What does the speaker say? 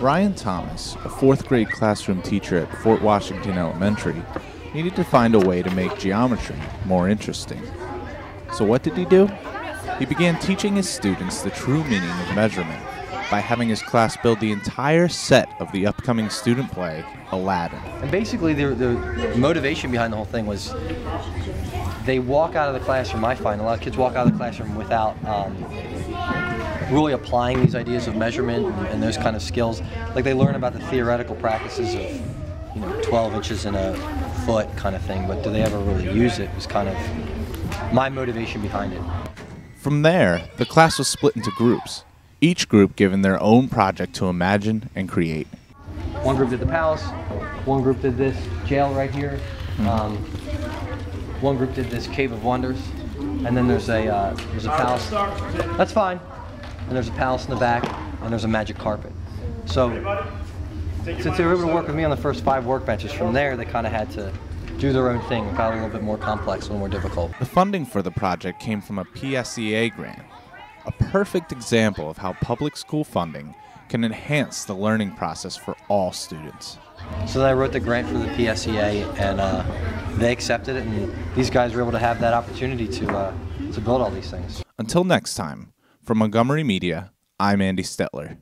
Ryan Thomas, a fourth grade classroom teacher at Fort Washington Elementary, needed to find a way to make geometry more interesting. So, what did he do? He began teaching his students the true meaning of measurement by having his class build the entire set of the upcoming student play, Aladdin. And basically, the, the motivation behind the whole thing was they walk out of the classroom. I find a lot of kids walk out of the classroom without um, really applying these ideas of measurement and, those kind of skills. Like they learn about the theoretical practices of, you know, 12 inches in a foot kind of thing, but do they ever really use it? Was kind of my motivation behind it. From there, the class was split into groups each group given their own project to imagine and create. One group did the palace, one group did this jail right here, mm-hmm. um, one group did this cave of wonders, and then there's a uh, there's a palace. That's fine. And there's a palace in the back, and there's a magic carpet. So since they were able to work with me on the first five workbenches, from there they kind of had to do their own thing. It got a little bit more complex, a little more difficult. The funding for the project came from a PSEA grant a perfect example of how public school funding can enhance the learning process for all students. So then I wrote the grant for the PSEA, and uh, they accepted it, and these guys were able to have that opportunity to uh, to build all these things. Until next time, from Montgomery Media, I'm Andy Stettler.